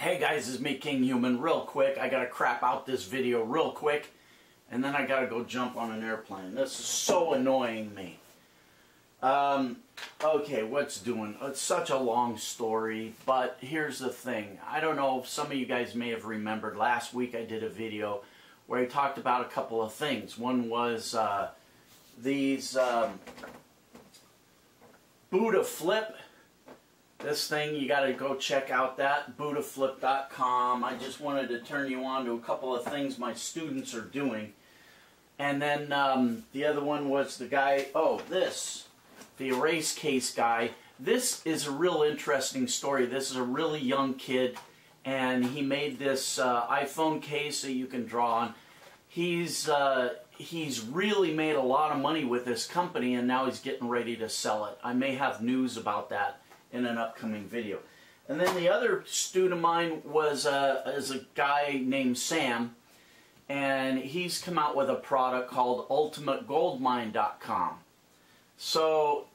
Hey guys, is me, Kinghuman, real quick. I gotta crap out this video real quick, and then I gotta go jump on an airplane. This is so annoying me. Um, okay, what's doing? It's such a long story, but here's the thing. I don't know if some of you guys may have remembered last week I did a video where I talked about a couple of things. One was uh, these um, Buddha Flip this thing, you got to go check out that, buddhaflip.com. I just wanted to turn you on to a couple of things my students are doing. And then um, the other one was the guy, oh, this, the erase case guy. This is a real interesting story. This is a really young kid, and he made this uh, iPhone case that you can draw on. He's, uh, he's really made a lot of money with this company, and now he's getting ready to sell it. I may have news about that in an upcoming video. And then the other student of mine was uh, is a guy named Sam, and he's come out with a product called UltimateGoldMine.com. So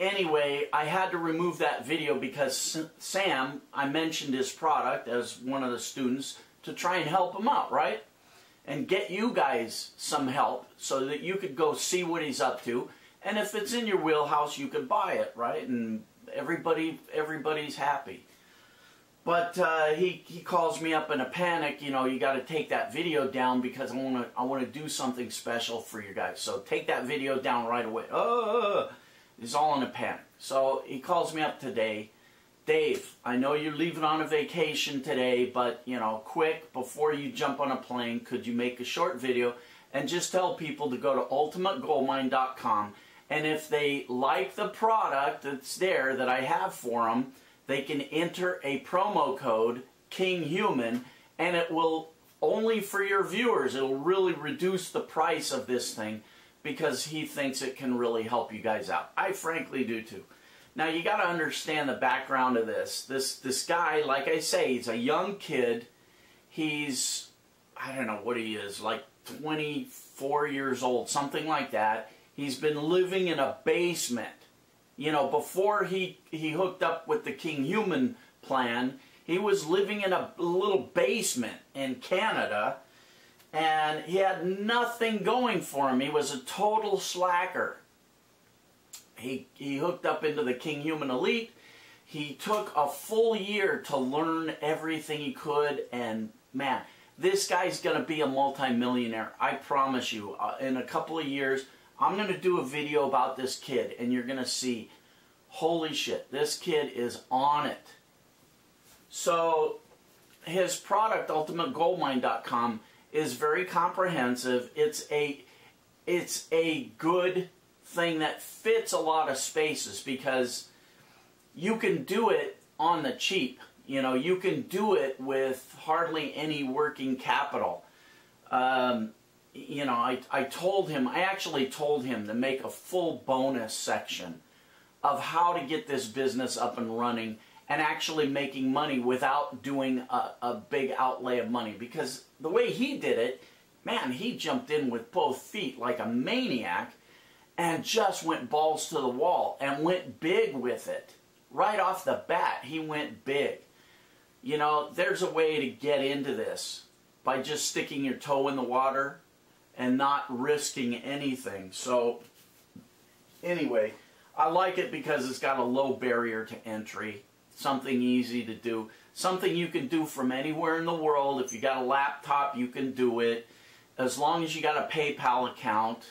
anyway, I had to remove that video because Sam, I mentioned his product as one of the students to try and help him out, right? And get you guys some help so that you could go see what he's up to. And if it's in your wheelhouse, you could buy it, right? And everybody everybody's happy. But uh, he he calls me up in a panic. You know, you got to take that video down because I want to I want to do something special for you guys. So take that video down right away. Oh, he's all in a panic. So he calls me up today. Dave, I know you're leaving on a vacation today, but you know, quick before you jump on a plane, could you make a short video and just tell people to go to ultimategoldmine.com and if they like the product that's there that I have for them, they can enter a promo code Kinghuman, and it will only for your viewers. It'll really reduce the price of this thing because he thinks it can really help you guys out. I frankly do too. Now you got to understand the background of this. This this guy, like I say, he's a young kid. He's I don't know what he is, like 24 years old, something like that. He's been living in a basement. You know, before he, he hooked up with the Kinghuman plan, he was living in a little basement in Canada and he had nothing going for him. He was a total slacker. He, he hooked up into the Kinghuman Elite. He took a full year to learn everything he could and man, this guy's going to be a multimillionaire. I promise you. Uh, in a couple of years, I'm going to do a video about this kid and you're going to see, holy shit, this kid is on it. So his product, ultimategoldmine.com, is very comprehensive. It's a, it's a good thing that fits a lot of spaces because you can do it on the cheap. You know, you can do it with hardly any working capital. Um, you know, I, I told him, I actually told him to make a full bonus section of how to get this business up and running and actually making money without doing a, a big outlay of money. Because the way he did it, man, he jumped in with both feet like a maniac and just went balls to the wall and went big with it. Right off the bat, he went big. You know, there's a way to get into this by just sticking your toe in the water and not risking anything. So anyway, I like it because it's got a low barrier to entry, something easy to do, something you can do from anywhere in the world. If you got a laptop, you can do it. As long as you got a PayPal account,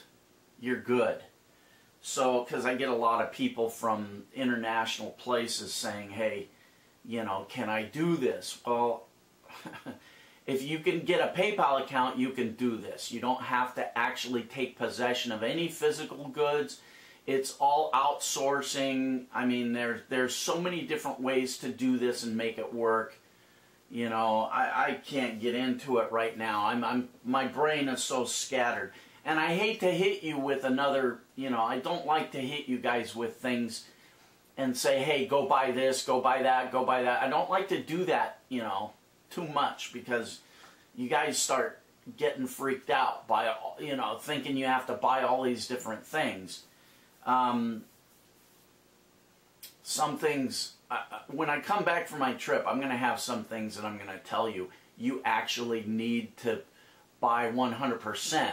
you're good. So, because I get a lot of people from international places saying, hey, you know, can I do this? Well, If you can get a PayPal account, you can do this. You don't have to actually take possession of any physical goods. It's all outsourcing. I mean, there's there's so many different ways to do this and make it work. You know, I, I can't get into it right now. I'm, I'm my brain is so scattered. And I hate to hit you with another, you know, I don't like to hit you guys with things and say, hey, go buy this, go buy that, go buy that. I don't like to do that, you know too much because you guys start getting freaked out by you know thinking you have to buy all these different things. Um, some things, uh, when I come back from my trip, I'm going to have some things that I'm going to tell you you actually need to buy 100%.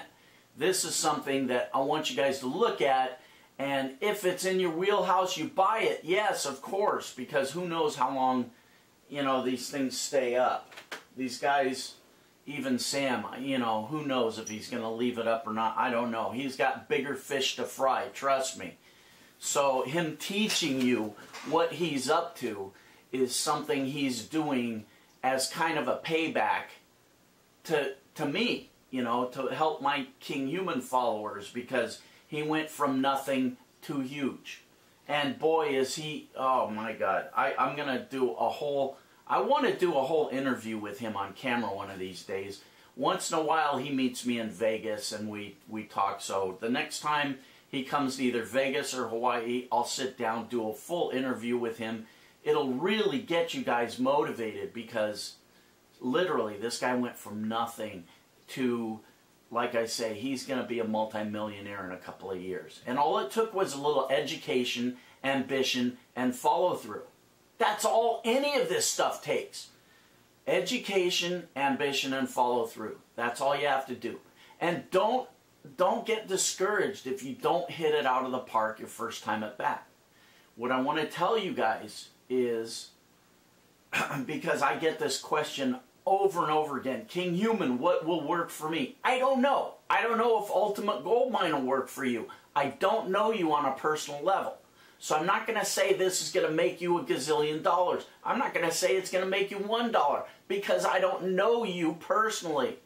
This is something that I want you guys to look at. And if it's in your wheelhouse, you buy it. Yes, of course, because who knows how long, you know, these things stay up. These guys, even Sam, you know, who knows if he's going to leave it up or not. I don't know. He's got bigger fish to fry, trust me. So him teaching you what he's up to is something he's doing as kind of a payback to to me, you know, to help my Kinghuman followers because he went from nothing to huge. And boy is he oh my god. I, I'm gonna do a whole I want to do a whole interview with him on camera one of these days. Once in a while he meets me in Vegas and we, we talk. So the next time he comes to either Vegas or Hawaii, I'll sit down, do a full interview with him. It'll really get you guys motivated because literally this guy went from nothing to like I say, he's going to be a multimillionaire in a couple of years. And all it took was a little education, ambition, and follow through. That's all any of this stuff takes. Education, ambition, and follow through. That's all you have to do. And don't don't get discouraged if you don't hit it out of the park your first time at bat. What I want to tell you guys is because I get this question over and over again Kinghuman, what will work for me? I don't know. I don't know if Ultimate Gold Mine will work for you. I don't know you on a personal level. So I'm not going to say this is going to make you a gazillion dollars. I'm not going to say it's going to make you one dollar because I don't know you personally.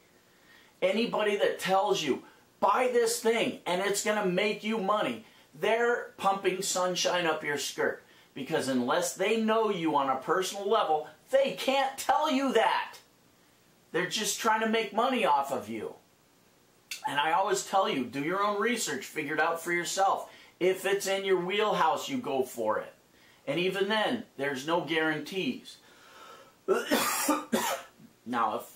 Anybody that tells you, buy this thing and it's going to make you money, they're pumping sunshine up your skirt. Because unless they know you on a personal level, they can't tell you that. They're just trying to make money off of you. And I always tell you, do your own research, figure it out for yourself. If it's in your wheelhouse, you go for it. And even then, there's no guarantees. now, if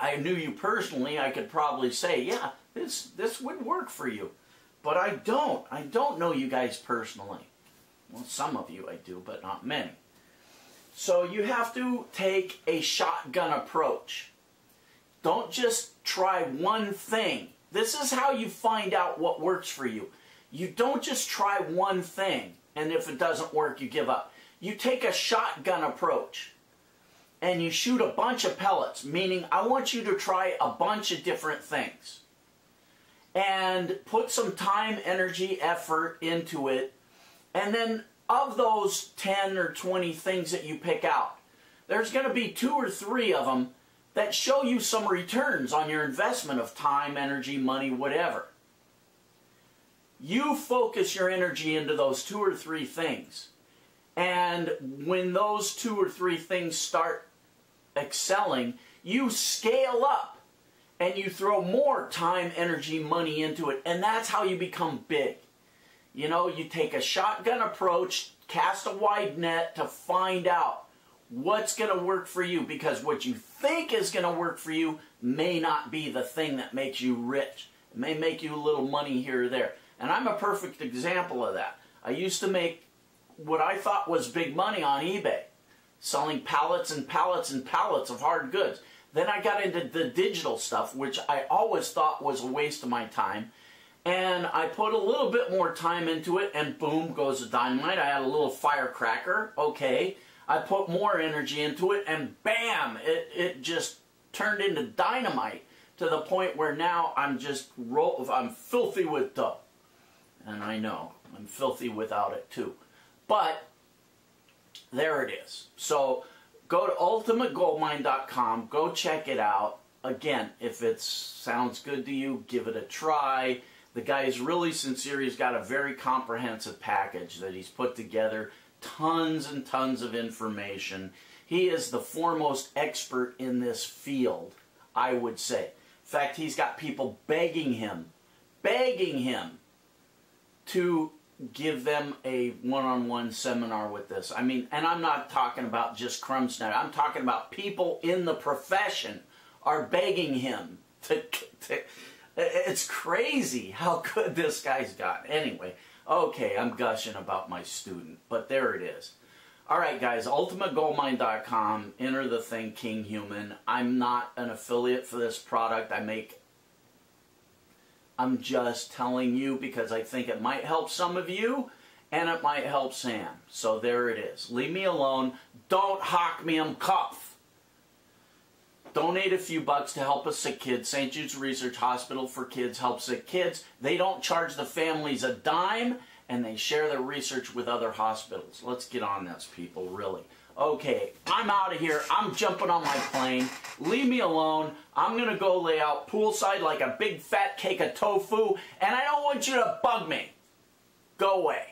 I knew you personally, I could probably say, yeah, this, this would work for you. But I don't. I don't know you guys personally. Well, some of you I do, but not many. So you have to take a shotgun approach. Don't just try one thing. This is how you find out what works for you. You don't just try one thing and if it doesn't work, you give up. You take a shotgun approach and you shoot a bunch of pellets, meaning I want you to try a bunch of different things and put some time, energy, effort into it. And then of those 10 or 20 things that you pick out, there's going to be two or three of them that show you some returns on your investment of time, energy, money, whatever. You focus your energy into those two or three things. And when those two or three things start excelling, you scale up and you throw more time, energy, money into it. And that's how you become big. You know, you take a shotgun approach, cast a wide net to find out what's going to work for you because what you think is going to work for you may not be the thing that makes you rich. It may make you a little money here or there. And I'm a perfect example of that. I used to make what I thought was big money on eBay, selling pallets and pallets and pallets of hard goods. Then I got into the digital stuff, which I always thought was a waste of my time. And I put a little bit more time into it, and boom goes the dynamite. I had a little firecracker, okay. I put more energy into it, and bam, it, it just turned into dynamite to the point where now I'm just I'm filthy with dough. And I know I'm filthy without it too. But there it is. So go to ultimategoldmine.com, go check it out. Again, if it sounds good to you, give it a try. The guy is really sincere. He's got a very comprehensive package that he's put together, tons and tons of information. He is the foremost expert in this field, I would say. In fact, he's got people begging him, begging him to give them a one-on-one seminar with this. I mean, and I'm not talking about just Crumsnet. I'm talking about people in the profession are begging him to, to it's crazy how good this guy's got. Anyway, Okay, I'm gushing about my student, but there it is. All right, guys, ultimategoldmine.com. Enter the thing Kinghuman. I'm not an affiliate for this product. I make. I'm just telling you because I think it might help some of you and it might help Sam. So there it is. Leave me alone. Don't hawk me I'm cuff. Donate a few bucks to help a sick kid. St. Jude's Research Hospital for Kids helps sick kids. They don't charge the families a dime and they share their research with other hospitals. Let's get on this, people, really. Okay, I'm out of here. I'm jumping on my plane. Leave me alone. I'm going to go lay out poolside like a big fat cake of tofu, and I don't want you to bug me. Go away.